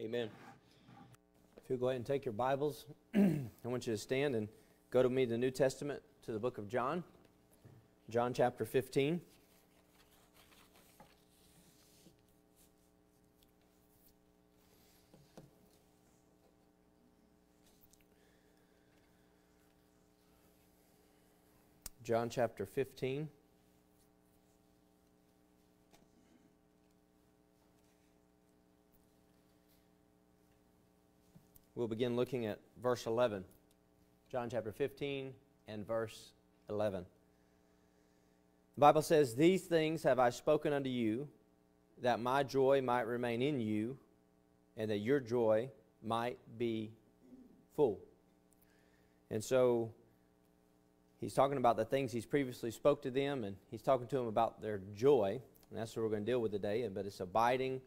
Amen. If you'll go ahead and take your Bibles, I want you to stand and go to me the New Testament to the book of John, John chapter 15. John chapter 15. We'll begin looking at verse 11. John chapter 15 and verse 11. The Bible says, These things have I spoken unto you, that my joy might remain in you, and that your joy might be full. And so he's talking about the things he's previously spoke to them, and he's talking to them about their joy. And that's what we're going to deal with today. But it's abiding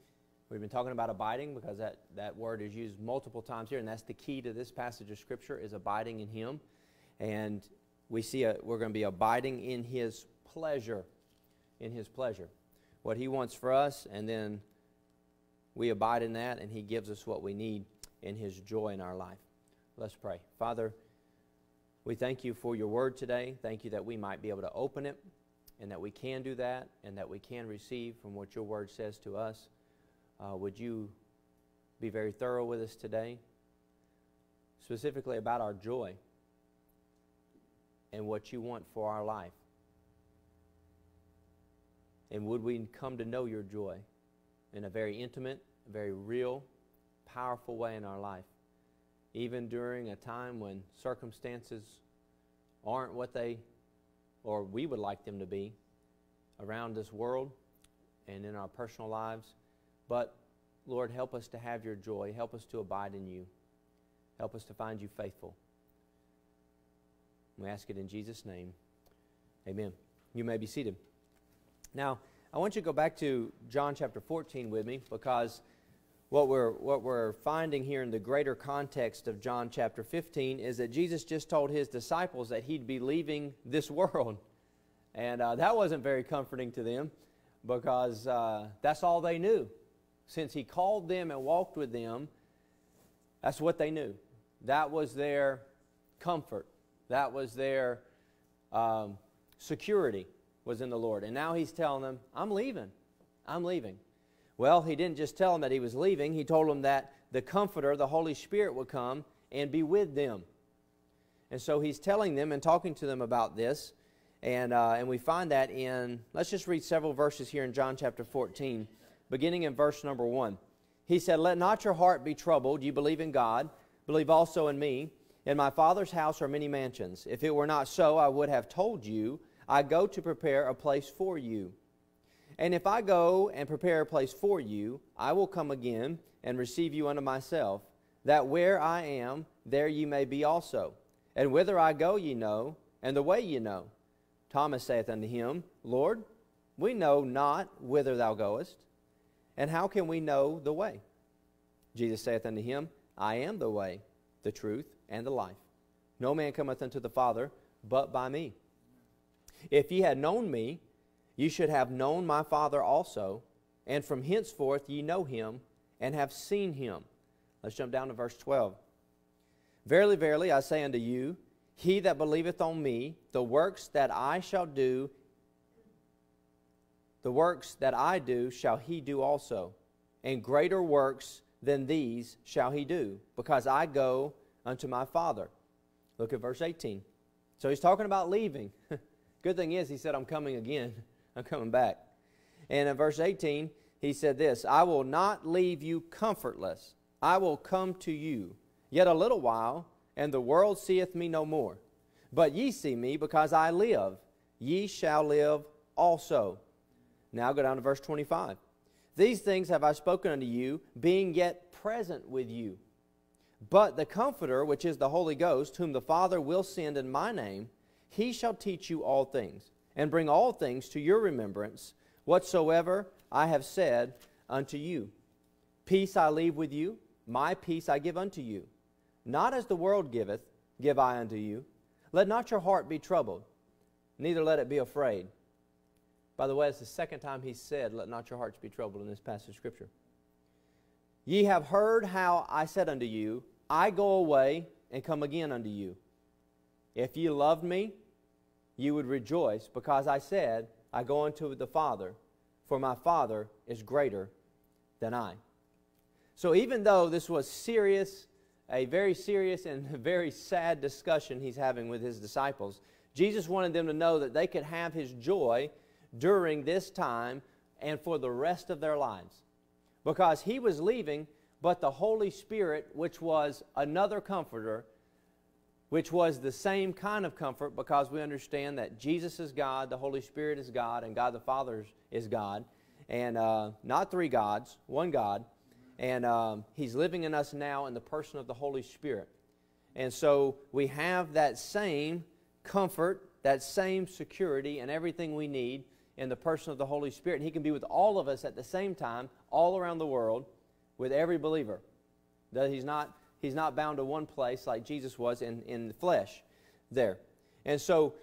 We've been talking about abiding because that, that word is used multiple times here, and that's the key to this passage of Scripture is abiding in Him. And we see a, we're going to be abiding in His pleasure, in His pleasure. What He wants for us, and then we abide in that, and He gives us what we need in His joy in our life. Let's pray. Father, we thank you for your word today. Thank you that we might be able to open it, and that we can do that, and that we can receive from what your word says to us. Uh, would you be very thorough with us today? Specifically about our joy and what you want for our life. And would we come to know your joy in a very intimate, very real, powerful way in our life? Even during a time when circumstances aren't what they or we would like them to be around this world and in our personal lives. But, Lord, help us to have your joy. Help us to abide in you. Help us to find you faithful. We ask it in Jesus' name. Amen. You may be seated. Now, I want you to go back to John chapter 14 with me because what we're, what we're finding here in the greater context of John chapter 15 is that Jesus just told his disciples that he'd be leaving this world. And uh, that wasn't very comforting to them because uh, that's all they knew since he called them and walked with them, that's what they knew. That was their comfort. That was their um, security was in the Lord. And now he's telling them, I'm leaving. I'm leaving. Well, he didn't just tell them that he was leaving. He told them that the Comforter, the Holy Spirit, would come and be with them. And so he's telling them and talking to them about this. And, uh, and we find that in, let's just read several verses here in John chapter 14 beginning in verse number 1. He said, Let not your heart be troubled. You believe in God, believe also in me. In my Father's house are many mansions. If it were not so, I would have told you, I go to prepare a place for you. And if I go and prepare a place for you, I will come again and receive you unto myself, that where I am, there ye may be also. And whither I go ye know, and the way ye know. Thomas saith unto him, Lord, we know not whither thou goest and how can we know the way? Jesus saith unto him, I am the way, the truth, and the life. No man cometh unto the Father but by me. If ye had known me, ye should have known my Father also, and from henceforth ye know him and have seen him. Let's jump down to verse 12. Verily, verily, I say unto you, he that believeth on me, the works that I shall do, the works that I do shall he do also, and greater works than these shall he do, because I go unto my Father. Look at verse 18. So he's talking about leaving. Good thing is, he said, I'm coming again. I'm coming back. And in verse 18, he said this I will not leave you comfortless. I will come to you. Yet a little while, and the world seeth me no more. But ye see me because I live. Ye shall live also. Now go down to verse 25. These things have I spoken unto you, being yet present with you. But the Comforter, which is the Holy Ghost, whom the Father will send in my name, he shall teach you all things, and bring all things to your remembrance, whatsoever I have said unto you. Peace I leave with you, my peace I give unto you. Not as the world giveth, give I unto you. Let not your heart be troubled, neither let it be afraid. By the way, it's the second time he said, Let not your hearts be troubled in this passage of Scripture. Ye have heard how I said unto you, I go away and come again unto you. If ye loved me, you would rejoice, because I said, I go unto the Father, for my Father is greater than I. So even though this was serious, a very serious and very sad discussion he's having with his disciples, Jesus wanted them to know that they could have his joy during this time and for the rest of their lives. Because he was leaving, but the Holy Spirit, which was another comforter, which was the same kind of comfort because we understand that Jesus is God, the Holy Spirit is God, and God the Father is God, and uh, not three gods, one God. And um, He's living in us now in the person of the Holy Spirit. And so we have that same comfort, that same security, and everything we need in the person of the Holy Spirit. And He can be with all of us at the same time, all around the world, with every believer. That He's not, he's not bound to one place like Jesus was in, in the flesh there. And so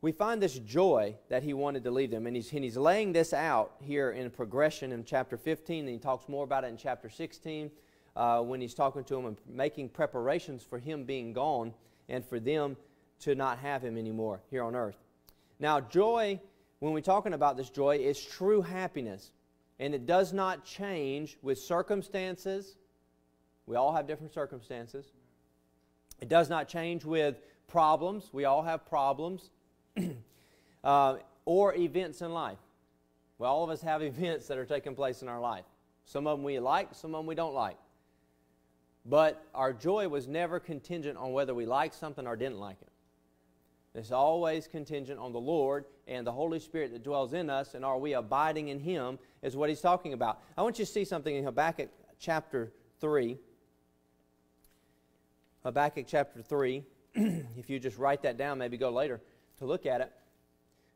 we find this joy that He wanted to leave them. And He's, and he's laying this out here in progression in chapter 15, and He talks more about it in chapter 16. Uh, when he's talking to them and making preparations for him being gone and for them to not have him anymore here on earth. Now, joy when we're talking about this joy, is true happiness. And it does not change with circumstances. We all have different circumstances. It does not change with problems. We all have problems. uh, or events in life. Well, all of us have events that are taking place in our life. Some of them we like, some of them we don't like. But our joy was never contingent on whether we liked something or didn't like it. It's always contingent on the Lord and the Holy Spirit that dwells in us, and are we abiding in Him, is what he's talking about. I want you to see something in Habakkuk chapter 3. Habakkuk chapter 3. if you just write that down, maybe go later to look at it.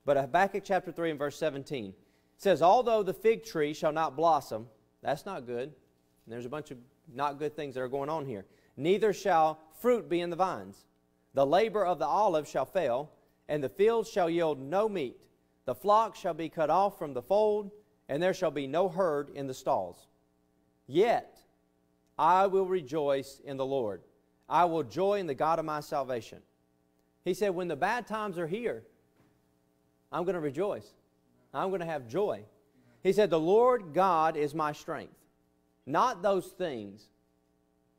But Habakkuk chapter 3 and verse 17 says, Although the fig tree shall not blossom, that's not good. And there's a bunch of not good things that are going on here. Neither shall fruit be in the vines the labor of the olive shall fail, and the fields shall yield no meat. The flock shall be cut off from the fold, and there shall be no herd in the stalls. Yet I will rejoice in the Lord. I will joy in the God of my salvation. He said, When the bad times are here, I'm going to rejoice. I'm going to have joy. He said, The Lord God is my strength. Not those things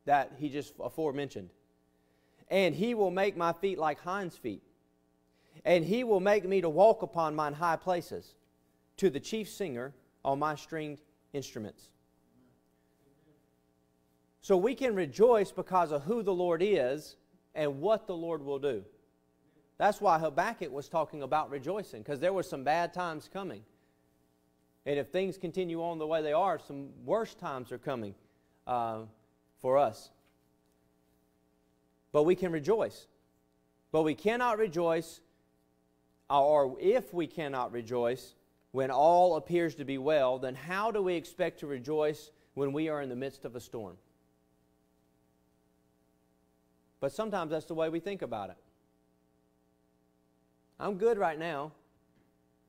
that he just aforementioned and he will make my feet like hinds' feet. And he will make me to walk upon mine high places, to the chief singer on my stringed instruments. So we can rejoice because of who the Lord is and what the Lord will do. That's why Habakkuk was talking about rejoicing, because there were some bad times coming. And if things continue on the way they are, some worse times are coming uh, for us but we can rejoice. But we cannot rejoice, or if we cannot rejoice, when all appears to be well, then how do we expect to rejoice when we are in the midst of a storm? But sometimes that's the way we think about it. I'm good right now.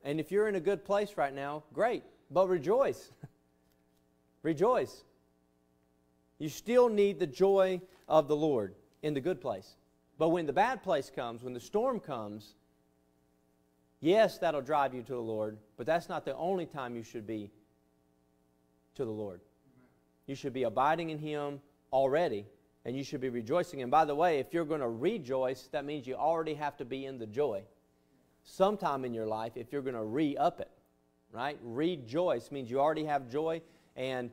And if you're in a good place right now, great. But rejoice. rejoice. You still need the joy of the Lord in the good place. But when the bad place comes, when the storm comes, yes, that'll drive you to the Lord, but that's not the only time you should be to the Lord. You should be abiding in Him already, and you should be rejoicing. And by the way, if you're going to rejoice, that means you already have to be in the joy. Sometime in your life, if you're going to re up it, right? Rejoice means you already have joy, and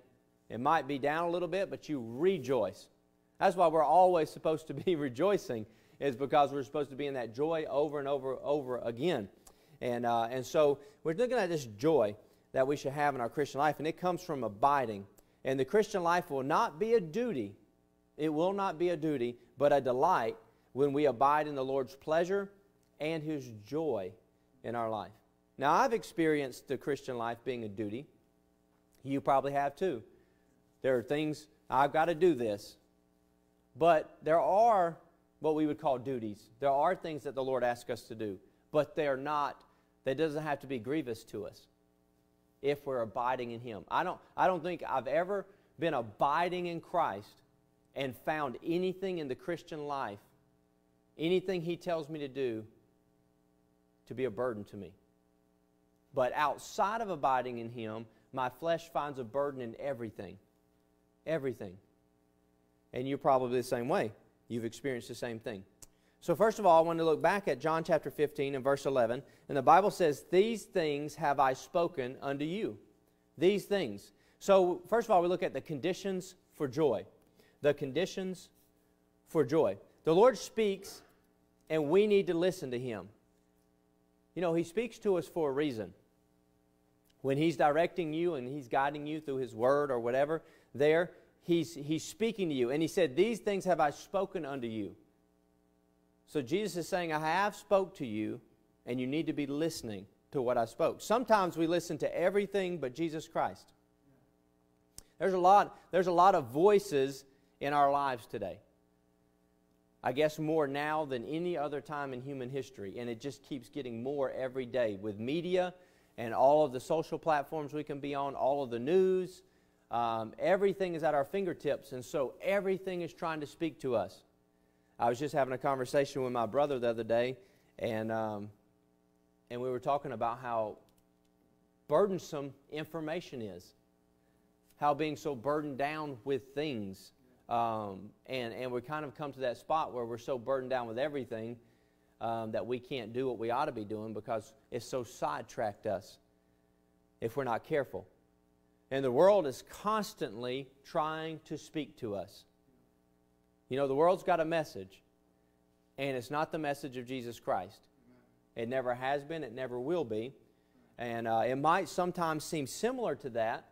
it might be down a little bit, but you rejoice. That's why we're always supposed to be rejoicing, is because we're supposed to be in that joy over and over over again. And, uh, and so we're looking at this joy that we should have in our Christian life, and it comes from abiding. And the Christian life will not be a duty, it will not be a duty, but a delight when we abide in the Lord's pleasure and His joy in our life. Now, I've experienced the Christian life being a duty. You probably have too. There are things, I've got to do this. But there are what we would call duties. There are things that the Lord asks us to do, but they're not, that doesn't have to be grievous to us if we're abiding in Him. I don't, I don't think I've ever been abiding in Christ and found anything in the Christian life, anything He tells me to do, to be a burden to me. But outside of abiding in Him, my flesh finds a burden in everything. Everything. And you're probably the same way. You've experienced the same thing. So, first of all, I want to look back at John chapter 15 and verse 11. And the Bible says, These things have I spoken unto you. These things. So, first of all, we look at the conditions for joy. The conditions for joy. The Lord speaks, and we need to listen to Him. You know, He speaks to us for a reason. When He's directing you and He's guiding you through His Word or whatever, there, He's, he's speaking to you. And He said, These things have I spoken unto you. So Jesus is saying, I have spoke to you, and you need to be listening to what I spoke. Sometimes we listen to everything but Jesus Christ. There's a lot, there's a lot of voices in our lives today. I guess more now than any other time in human history, and it just keeps getting more every day with media and all of the social platforms we can be on, all of the news. Um, everything is at our fingertips, and so everything is trying to speak to us. I was just having a conversation with my brother the other day, and um, and we were talking about how burdensome information is how being so burdened down with things. Um, and, and we kind of come to that spot where we're so burdened down with everything um, that we can't do what we ought to be doing because it's so sidetracked us if we're not careful. And the world is constantly trying to speak to us. You know, the world's got a message, and it's not the message of Jesus Christ. It never has been, it never will be. And uh, it might sometimes seem similar to that,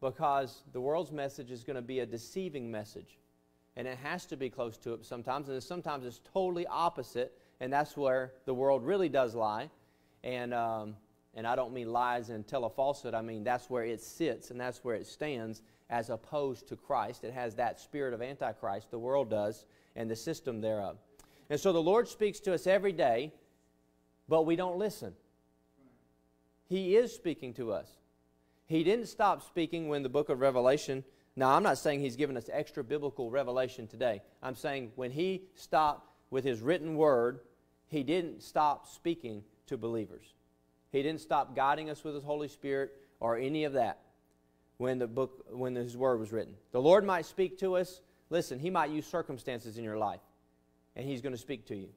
because the world's message is going to be a deceiving message. And it has to be close to it sometimes. And sometimes it's totally opposite. And that's where the world really does lie. And, um, and I don't mean lies and tell a falsehood. I mean that's where it sits and that's where it stands as opposed to Christ. It has that spirit of Antichrist, the world does, and the system thereof. And so the Lord speaks to us every day, but we don't listen. He is speaking to us. He didn't stop speaking when the book of Revelation. Now, I'm not saying he's given us extra biblical revelation today. I'm saying when he stopped with his written word, he didn't stop speaking to believers. He didn't stop guiding us with his Holy Spirit or any of that when the book when his word was written. The Lord might speak to us. Listen, he might use circumstances in your life and he's going to speak to you.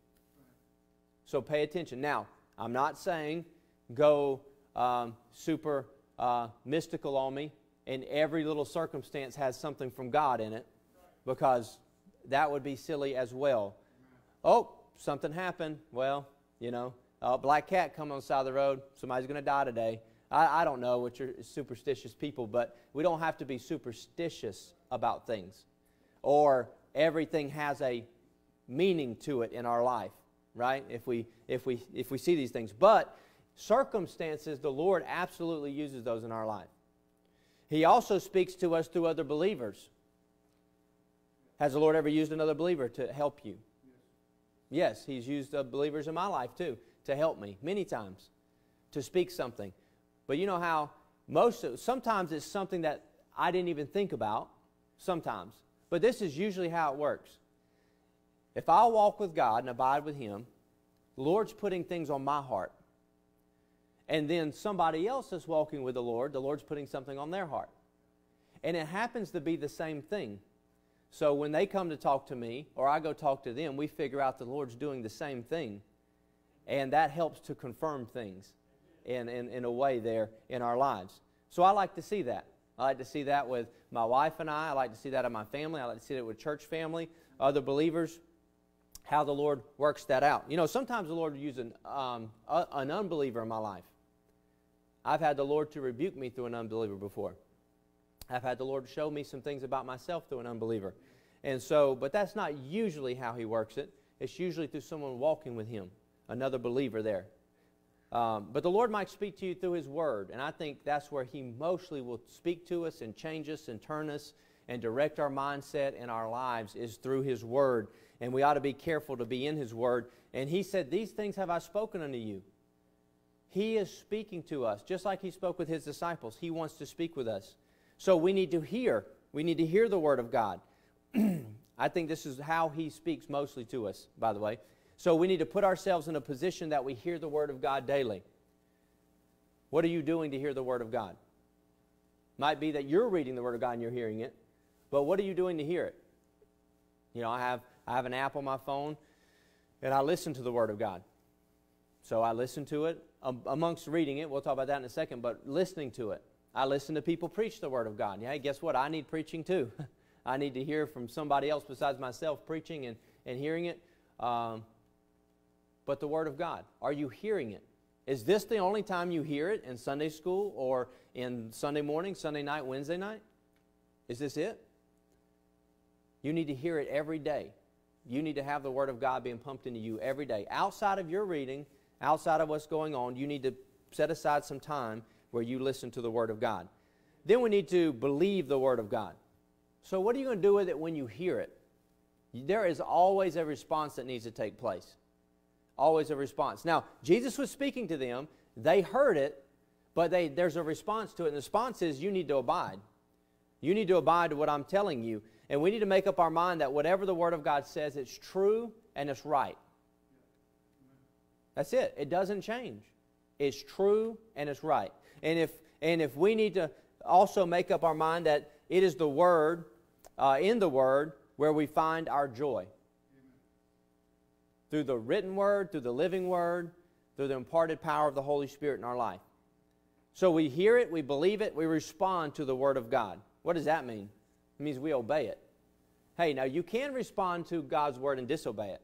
So pay attention. Now, I'm not saying go um, super uh, mystical on me, and every little circumstance has something from God in it, because that would be silly as well. Oh, something happened. Well, you know, a black cat come on the side of the road. Somebody's going to die today. I, I don't know what you're superstitious people, but we don't have to be superstitious about things. Or everything has a meaning to it in our life, right? If we, if we, if we see these things. But circumstances, the Lord absolutely uses those in our life. He also speaks to us through other believers. Has the Lord ever used another believer to help you? Yes, He's used uh, believers in my life too to help me many times to speak something. But you know how most of, sometimes it's something that I didn't even think about. Sometimes, but this is usually how it works. If I walk with God and abide with Him, the Lord's putting things on my heart and then somebody else is walking with the Lord, the Lord's putting something on their heart. And it happens to be the same thing. So when they come to talk to me or I go talk to them, we figure out the Lord's doing the same thing. And that helps to confirm things in, in, in a way there in our lives. So I like to see that. I like to see that with my wife and I. I like to see that in my family. I like to see that with church family, other believers, how the Lord works that out. You know, sometimes the Lord will use an, um, a, an unbeliever in my life. I've had the Lord to rebuke me through an unbeliever before. I've had the Lord show me some things about myself through an unbeliever. And so, but that's not usually how He works it. It's usually through someone walking with Him, another believer there. Um, but the Lord might speak to you through His Word, and I think that's where He mostly will speak to us and change us and turn us and direct our mindset and our lives is through His Word. And we ought to be careful to be in His Word. And He said, These things have I spoken unto you. He is speaking to us, just like He spoke with His disciples. He wants to speak with us. So we need to hear We need to hear the Word of God. I think this is how He speaks mostly to us, by the way. So we need to put ourselves in a position that we hear the Word of God daily. What are you doing to hear the Word of God? Might be that you're reading the Word of God and you're hearing it, but what are you doing to hear it? You know, I have, I have an app on my phone and I listen to the Word of God. So I listen to it um, amongst reading it. We'll talk about that in a second, but listening to it. I listen to people preach the Word of God. Yeah, guess what? I need preaching too. I need to hear from somebody else besides myself preaching and, and hearing it. Um, but the Word of God, are you hearing it? Is this the only time you hear it in Sunday school or in Sunday morning, Sunday night, Wednesday night? Is this it? You need to hear it every day. You need to have the Word of God being pumped into you every day. Outside of your reading, outside of what's going on, you need to set aside some time where you listen to the Word of God. Then we need to believe the Word of God. So, what are you going to do with it when you hear it? There is always a response that needs to take place. Always a response. Now, Jesus was speaking to them. They heard it, but they, there's a response to it. And the response is you need to abide. You need to abide to what I'm telling you. And we need to make up our mind that whatever the Word of God says, it's true and it's right. That's it. It doesn't change. It's true and it's right. And if, and if we need to also make up our mind that it is the Word, uh, in the Word, where we find our joy. Through the written Word, through the living Word, through the imparted power of the Holy Spirit in our life. So we hear it, we believe it, we respond to the Word of God. What does that mean? It means we obey it. Hey, now you can respond to God's word and disobey it.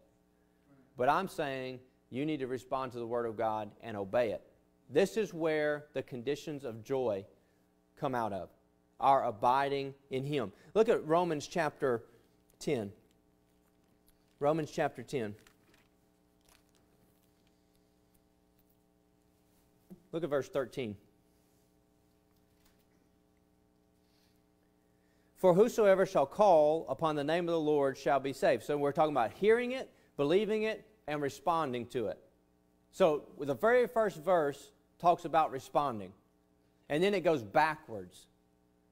But I'm saying you need to respond to the word of God and obey it. This is where the conditions of joy come out of our abiding in Him. Look at Romans chapter 10. Romans chapter 10. Look at verse 13. For whosoever shall call upon the name of the Lord shall be saved. So we're talking about hearing it, believing it, and responding to it. So the very first verse talks about responding. And then it goes backwards.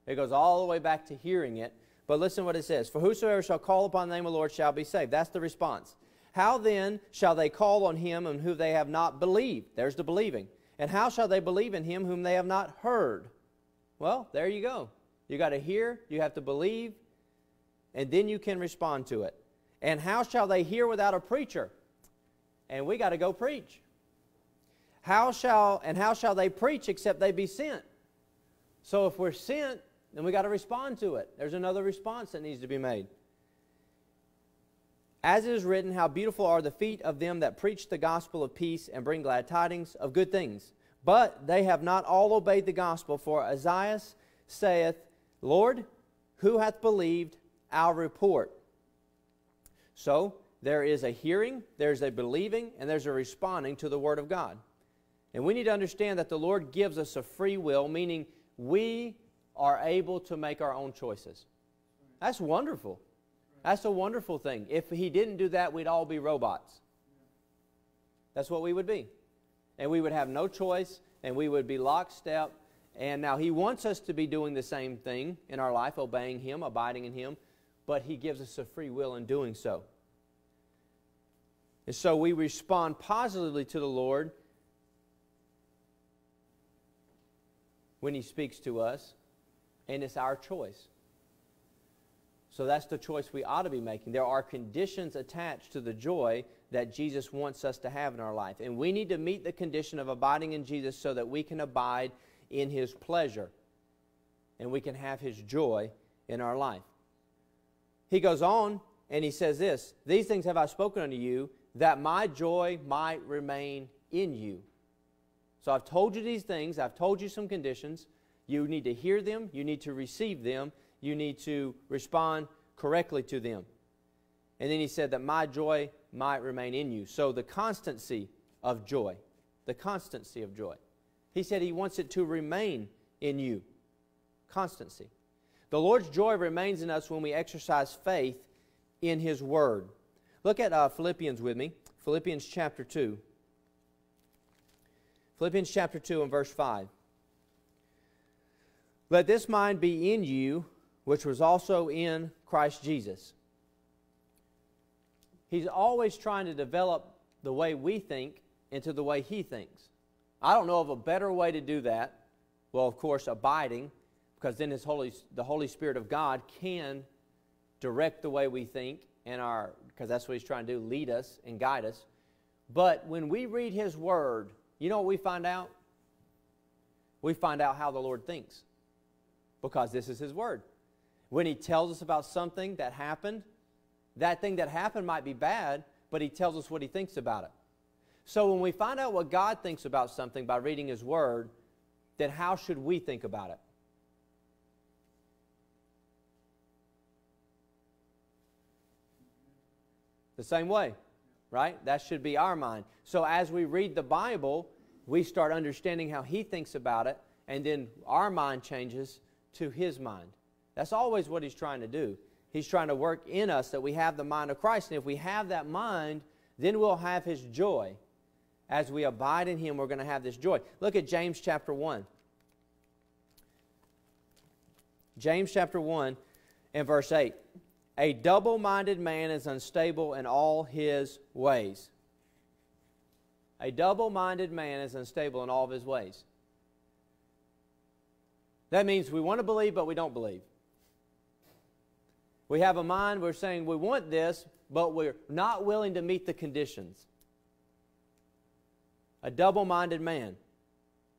It goes all the way back to hearing it. But listen what it says For whosoever shall call upon the name of the Lord shall be saved. That's the response. How then shall they call on him in whom they have not believed? There's the believing. And how shall they believe in him whom they have not heard? Well, there you go. You got to hear, you have to believe, and then you can respond to it. And how shall they hear without a preacher? And we got to go preach. How shall and how shall they preach except they be sent? So if we're sent, then we got to respond to it. There's another response that needs to be made. As it is written, how beautiful are the feet of them that preach the gospel of peace and bring glad tidings of good things. But they have not all obeyed the gospel, for Isaiah saith, Lord, who hath believed our report? So there is a hearing, there's a believing, and there's a responding to the Word of God. And we need to understand that the Lord gives us a free will, meaning we are able to make our own choices. That's wonderful. That's a wonderful thing. If He didn't do that, we'd all be robots. That's what we would be. And we would have no choice, and we would be lockstep and now He wants us to be doing the same thing in our life, obeying Him, abiding in Him, but He gives us a free will in doing so. And so we respond positively to the Lord when He speaks to us, and it's our choice. So that's the choice we ought to be making. There are conditions attached to the joy that Jesus wants us to have in our life. And we need to meet the condition of abiding in Jesus so that we can abide in His pleasure and we can have His joy in our life. He goes on and he says this These things have I spoken unto you, that my joy might remain in you. So I've told you these things, I've told you some conditions. You need to hear them, you need to receive them, you need to respond correctly to them. And then he said that my joy might remain in you. So the constancy of joy, the constancy of joy. He said He wants it to remain in you. Constancy. The Lord's joy remains in us when we exercise faith in His Word. Look at uh, Philippians with me. Philippians chapter 2. Philippians chapter 2 and verse 5. Let this mind be in you, which was also in Christ Jesus. He's always trying to develop the way we think into the way He thinks. I don't know of a better way to do that. Well, of course, abiding, because then His Holy, the Holy Spirit of God can direct the way we think and our, because that's what He's trying to do, lead us and guide us. But when we read His Word, you know what we find out? We find out how the Lord thinks because this is His Word. When He tells us about something that happened, that thing that happened might be bad, but He tells us what He thinks about it. So when we find out what God thinks about something by reading His Word, then how should we think about it? The same way, right? That should be our mind. So as we read the Bible, we start understanding how He thinks about it, and then our mind changes to His mind. That's always what He's trying to do. He's trying to work in us that we have the mind of Christ. And if we have that mind, then we'll have His joy. As we abide in Him, we're going to have this joy. Look at James chapter 1. James chapter 1 and verse 8. A double minded man is unstable in all his ways. A double minded man is unstable in all of his ways. That means we want to believe, but we don't believe. We have a mind, we're saying we want this, but we're not willing to meet the conditions. A double minded man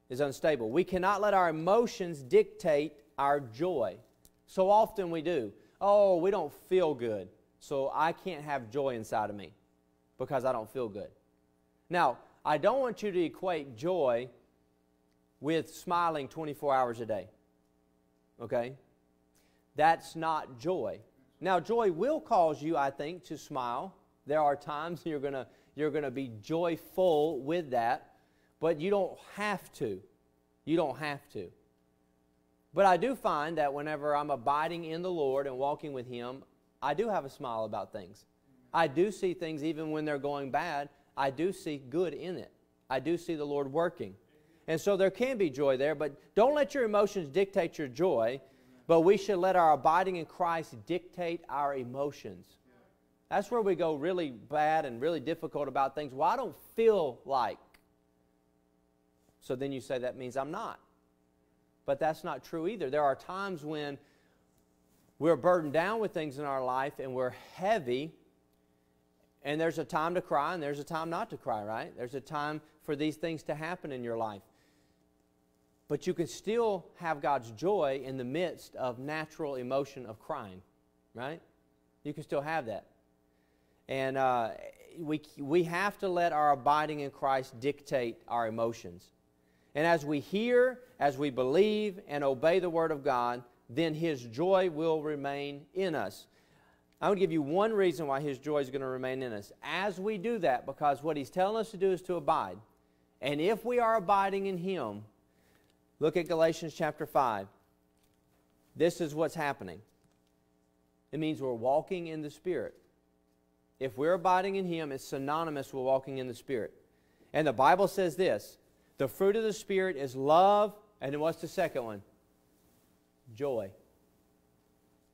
is unstable. We cannot let our emotions dictate our joy. So often we do. Oh, we don't feel good, so I can't have joy inside of me because I don't feel good. Now, I don't want you to equate joy with smiling 24 hours a day. Okay? That's not joy. Now, joy will cause you, I think, to smile. There are times you're going to you're going to be joyful with that, but you don't have to. You don't have to. But I do find that whenever I'm abiding in the Lord and walking with Him, I do have a smile about things. I do see things even when they're going bad, I do see good in it. I do see the Lord working. And so there can be joy there, but don't let your emotions dictate your joy, but we should let our abiding in Christ dictate our emotions. That's where we go really bad and really difficult about things. Well, I don't feel like. So then you say that means I'm not. But that's not true either. There are times when we're burdened down with things in our life and we're heavy, and there's a time to cry and there's a time not to cry, right? There's a time for these things to happen in your life. But you can still have God's joy in the midst of natural emotion of crying, right? You can still have that. And uh, we, we have to let our abiding in Christ dictate our emotions. And as we hear, as we believe, and obey the Word of God, then His joy will remain in us. I'm going to give you one reason why His joy is going to remain in us. As we do that, because what He's telling us to do is to abide. And if we are abiding in Him, look at Galatians chapter 5. This is what's happening. It means we're walking in the Spirit. If we're abiding in Him, it's synonymous with walking in the Spirit. And the Bible says this the fruit of the Spirit is love, and what's the second one? Joy.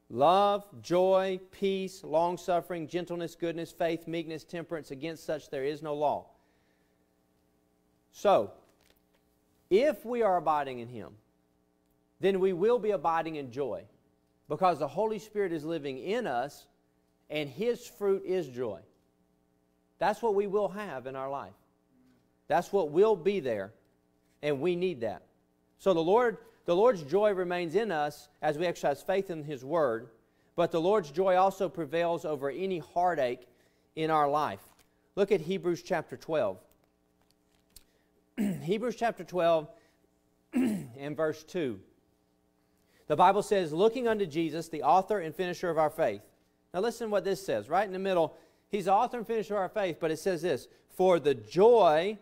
Love, joy, peace, long suffering, gentleness, goodness, faith, meekness, temperance. Against such there is no law. So, if we are abiding in Him, then we will be abiding in joy because the Holy Spirit is living in us and His fruit is joy. That's what we will have in our life. That's what will be there, and we need that. So the Lord, the Lord's joy remains in us as we exercise faith in His Word, but the Lord's joy also prevails over any heartache in our life. Look at Hebrews chapter 12. Hebrews chapter 12 and verse 2. The Bible says, Looking unto Jesus, the author and finisher of our faith now listen what this says. Right in the middle, he's the author and finisher of our faith, but it says this For the joy,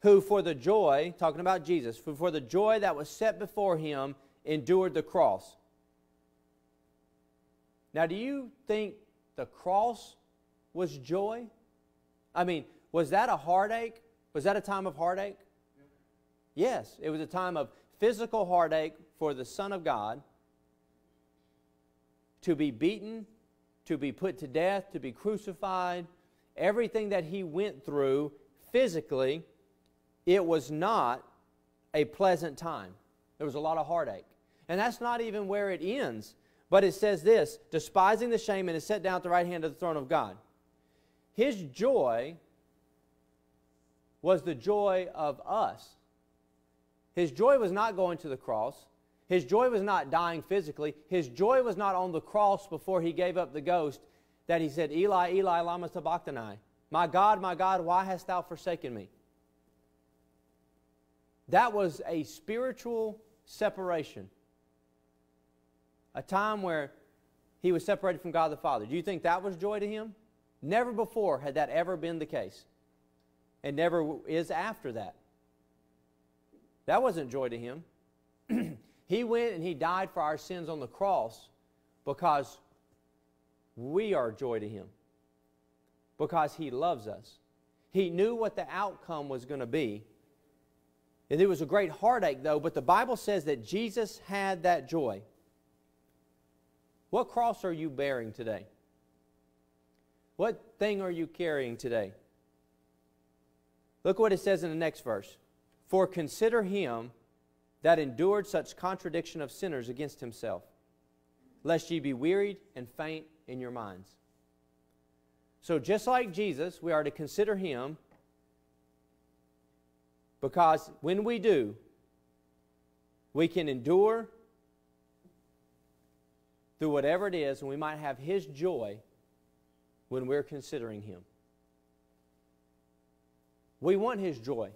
who for the joy, talking about Jesus, for, for the joy that was set before him, endured the cross. Now, do you think the cross was joy? I mean, was that a heartache? Was that a time of heartache? Yes, it was a time of physical heartache for the Son of God to be beaten, to be put to death, to be crucified, everything that he went through physically, it was not a pleasant time. There was a lot of heartache. And that's not even where it ends. But it says this despising the shame and is set down at the right hand of the throne of God. His joy was the joy of us. His joy was not going to the cross. His joy was not dying physically. His joy was not on the cross before he gave up the ghost that he said, Eli, Eli, lama sabachthani. My God, my God, why hast thou forsaken me? That was a spiritual separation. A time where he was separated from God the Father. Do you think that was joy to him? Never before had that ever been the case. And never is after that. That wasn't joy to him. he went and he died for our sins on the cross because we are joy to him. Because he loves us. He knew what the outcome was going to be. And it was a great heartache, though, but the Bible says that Jesus had that joy. What cross are you bearing today? What thing are you carrying today? Look what it says in the next verse. For consider him that endured such contradiction of sinners against himself, lest ye be wearied and faint in your minds. So, just like Jesus, we are to consider him because when we do, we can endure through whatever it is, and we might have his joy when we're considering him. We want his joy.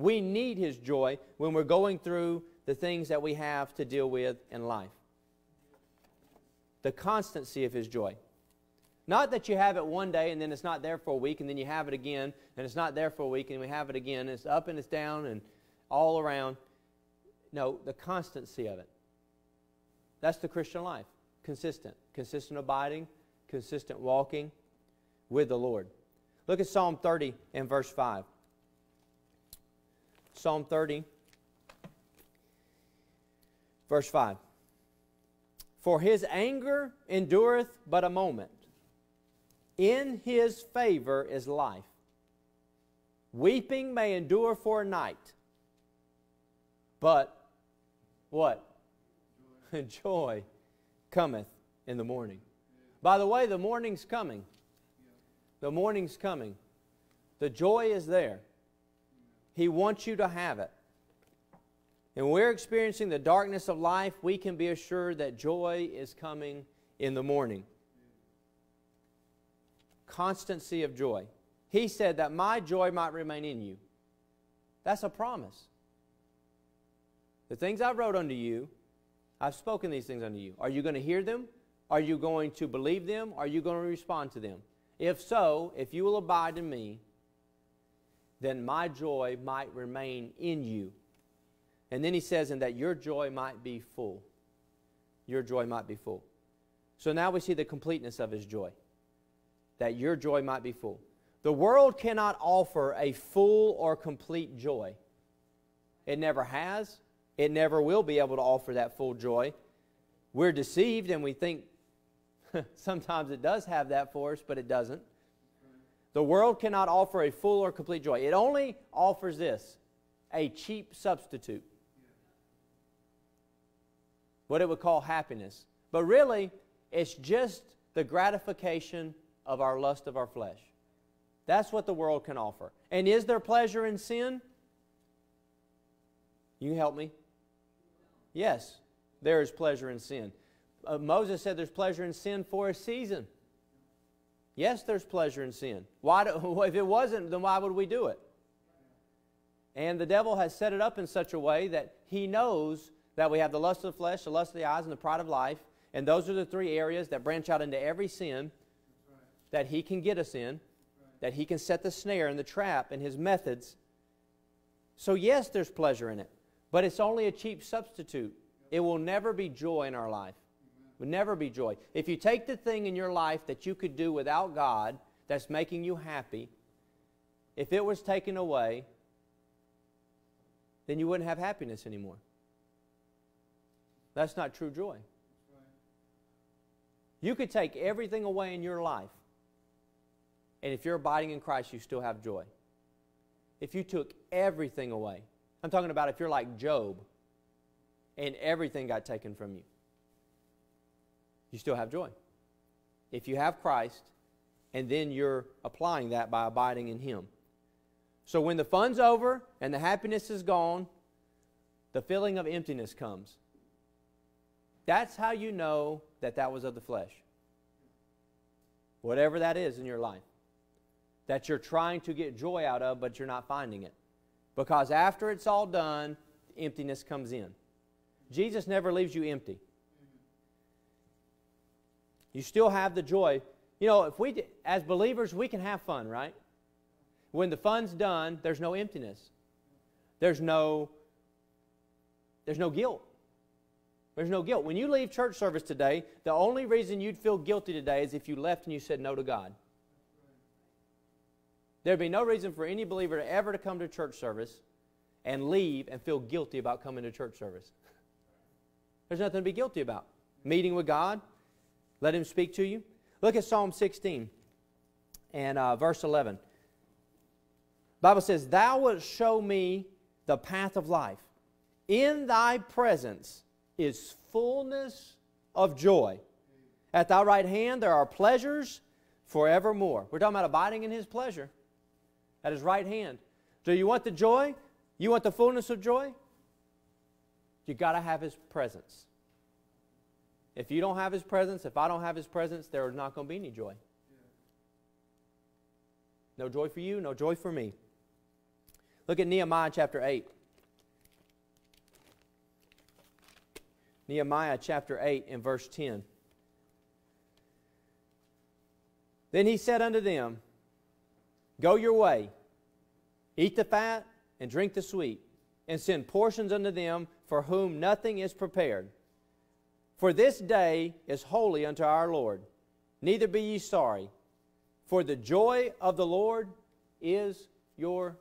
We need His joy when we're going through the things that we have to deal with in life. The constancy of His joy. Not that you have it one day and then it's not there for a week and then you have it again and it's not there for a week and we have it again and it's up and it's down and all around. No, the constancy of it. That's the Christian life. Consistent. Consistent abiding, consistent walking with the Lord. Look at Psalm 30 and verse 5. Psalm 30, verse 5. For his anger endureth but a moment. In his favor is life. Weeping may endure for a night, but what? Joy, Joy cometh in the morning. By the way, the morning's coming. The morning's coming. The joy is there. He wants you to have it. And we're experiencing the darkness of life, we can be assured that joy is coming in the morning. Constancy of joy. He said that my joy might remain in you. That's a promise. The things I wrote unto you, I've spoken these things unto you. Are you going to hear them? Are you going to believe them? Are you going to respond to them? If so, if you will abide in me, then my joy might remain in you. And then he says, and that your joy might be full. Your joy might be full. So now we see the completeness of his joy. That your joy might be full. The world cannot offer a full or complete joy. It never has. It never will be able to offer that full joy. We're deceived and we think sometimes it does have that for us, but it doesn't. The world cannot offer a full or complete joy. It only offers this a cheap substitute. What it would call happiness. But really, it's just the gratification of our lust of our flesh. That's what the world can offer. And is there pleasure in sin? You help me? Yes, there is pleasure in sin. Uh, Moses said there's pleasure in sin for a season. Yes, there's pleasure in sin. Why do, if it wasn't, then why would we do it? And the devil has set it up in such a way that he knows that we have the lust of the flesh, the lust of the eyes, and the pride of life. And those are the three areas that branch out into every sin that he can get us in, that he can set the snare and the trap and his methods. So, yes, there's pleasure in it, but it's only a cheap substitute. It will never be joy in our life would never be joy. If you take the thing in your life that you could do without God that's making you happy, if it was taken away, then you wouldn't have happiness anymore. That's not true joy. You could take everything away in your life, and if you're abiding in Christ, you still have joy. If you took everything away, I'm talking about if you're like Job and everything got taken from you, you still have joy. If you have Christ, and then you're applying that by abiding in Him. So when the fun's over and the happiness is gone, the feeling of emptiness comes. That's how you know that that was of the flesh. Whatever that is in your life that you're trying to get joy out of, but you're not finding it. Because after it's all done, emptiness comes in. Jesus never leaves you empty. You still have the joy. You know, if we, as believers, we can have fun, right? When the fun's done, there's no emptiness. There's no, there's no guilt. There's no guilt. When you leave church service today, the only reason you'd feel guilty today is if you left and you said no to God. There'd be no reason for any believer to ever to come to church service and leave and feel guilty about coming to church service. There's nothing to be guilty about. Meeting with God, let Him speak to you. Look at Psalm 16 and uh, verse 11. Bible says, Thou wilt show me the path of life. In thy presence is fullness of joy. At thy right hand there are pleasures forevermore. We're talking about abiding in his pleasure at his right hand. Do you want the joy? You want the fullness of joy? You got to have his presence. If you don't have his presence, if I don't have his presence, there is not going to be any joy. No joy for you, no joy for me. Look at Nehemiah chapter 8. Nehemiah chapter 8 and verse 10. Then he said unto them, Go your way, eat the fat, and drink the sweet, and send portions unto them for whom nothing is prepared. For this day is holy unto our Lord. Neither be ye sorry, for the joy of the Lord is your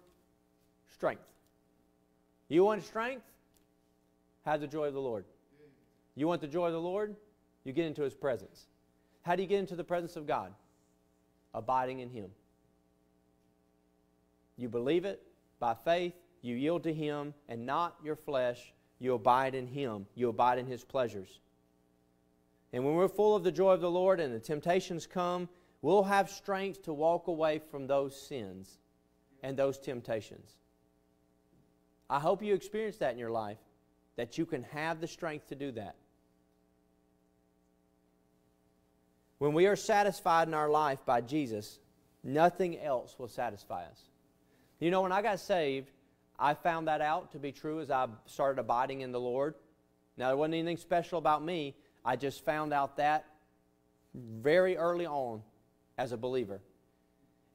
strength. You want strength? Have the joy of the Lord. You want the joy of the Lord? You get into His presence. How do you get into the presence of God? Abiding in Him. You believe it by faith, you yield to Him, and not your flesh. You abide in Him, you abide in His pleasures. And when we're full of the joy of the Lord and the temptations come, we'll have strength to walk away from those sins and those temptations. I hope you experience that in your life, that you can have the strength to do that. When we are satisfied in our life by Jesus, nothing else will satisfy us. You know, when I got saved, I found that out to be true as I started abiding in the Lord. Now, there wasn't anything special about me. I just found out that very early on as a believer.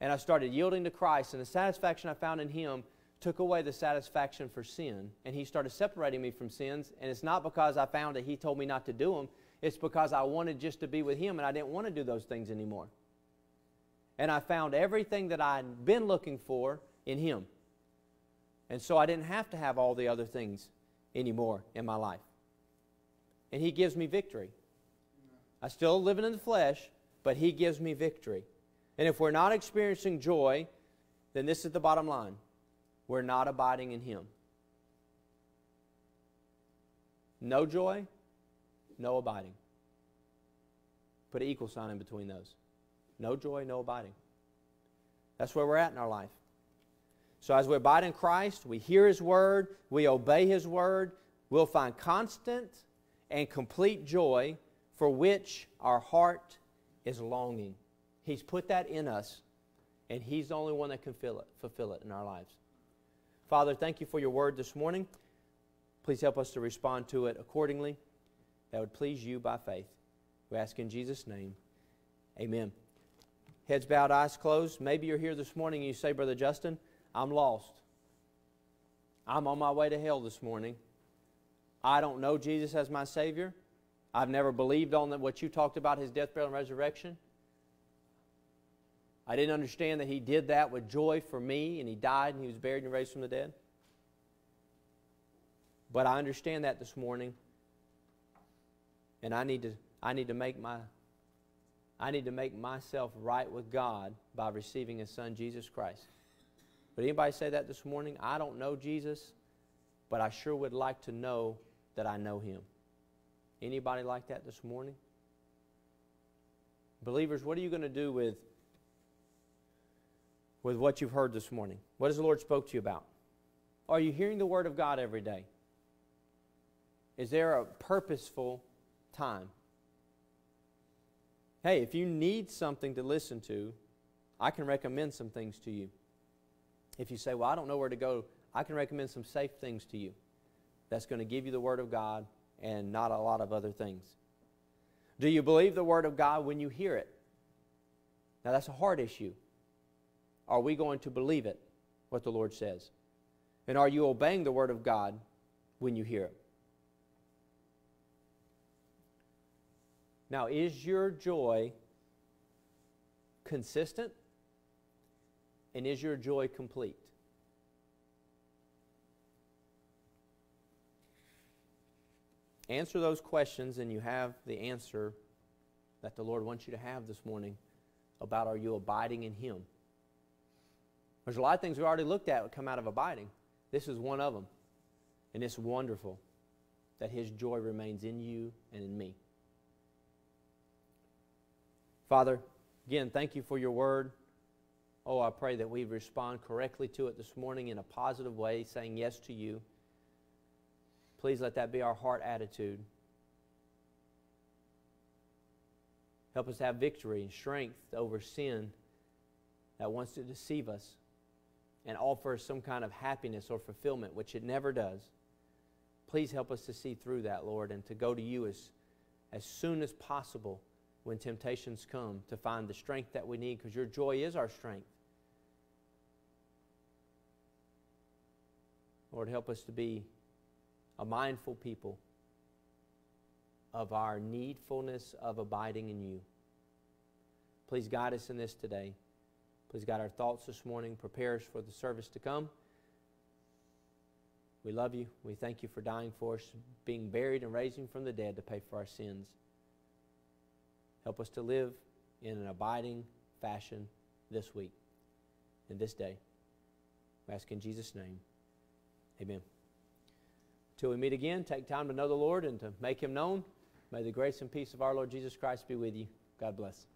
And I started yielding to Christ, and the satisfaction I found in Him took away the satisfaction for sin. And He started separating me from sins. And it's not because I found that He told me not to do them, it's because I wanted just to be with Him, and I didn't want to do those things anymore. And I found everything that I'd been looking for in Him. And so I didn't have to have all the other things anymore in my life. And He gives me victory. I still living in the flesh, but He gives me victory. And if we're not experiencing joy, then this is the bottom line we're not abiding in Him. No joy, no abiding. Put an equal sign in between those. No joy, no abiding. That's where we're at in our life. So as we abide in Christ, we hear His Word, we obey His Word, we'll find constant and complete joy for which our heart is longing. He's put that in us, and He's the only one that can fill it, fulfill it in our lives. Father, thank you for your word this morning. Please help us to respond to it accordingly. That would please you by faith. We ask in Jesus' name. Amen. Heads bowed, eyes closed. Maybe you're here this morning and you say, Brother Justin, I'm lost. I'm on my way to hell this morning. I don't know Jesus as my Savior. I've never believed on what you talked about, his death, burial, and resurrection. I didn't understand that he did that with joy for me, and he died, and he was buried and raised from the dead. But I understand that this morning, and I need to, I need to make my I need to make myself right with God by receiving His Son, Jesus Christ. Would anybody say that this morning? I don't know Jesus, but I sure would like to know that I know Him. Anybody like that this morning? Believers, what are you going to do with, with what you've heard this morning? What has the Lord spoke to you about? Are you hearing the Word of God every day? Is there a purposeful time? Hey, if you need something to listen to, I can recommend some things to you. If you say, Well, I don't know where to go, I can recommend some safe things to you that's going to give you the Word of God and not a lot of other things. Do you believe the Word of God when you hear it? Now, that's a hard issue. Are we going to believe it, what the Lord says? And are you obeying the Word of God when you hear it? Now, is your joy consistent? And is your joy complete? Answer those questions, and you have the answer that the Lord wants you to have this morning about are you abiding in Him? There's a lot of things we already looked at that come out of abiding. This is one of them. And it's wonderful that His joy remains in you and in me. Father, again, thank you for your word. Oh, I pray that we respond correctly to it this morning in a positive way, saying yes to you. Please let that be our heart attitude. Help us have victory and strength over sin that wants to deceive us and offer some kind of happiness or fulfillment, which it never does. Please help us to see through that, Lord, and to go to you as, as soon as possible when temptations come to find the strength that we need because your joy is our strength. Lord, help us to be a mindful people of our needfulness of abiding in you. Please guide us in this today. Please guide our thoughts this morning. Prepare us for the service to come. We love you. We thank you for dying for us, being buried and raising from the dead to pay for our sins. Help us to live in an abiding fashion this week and this day. We ask in Jesus' name. Amen. Till we meet again, take time to know the Lord and to make him known. May the grace and peace of our Lord Jesus Christ be with you. God bless.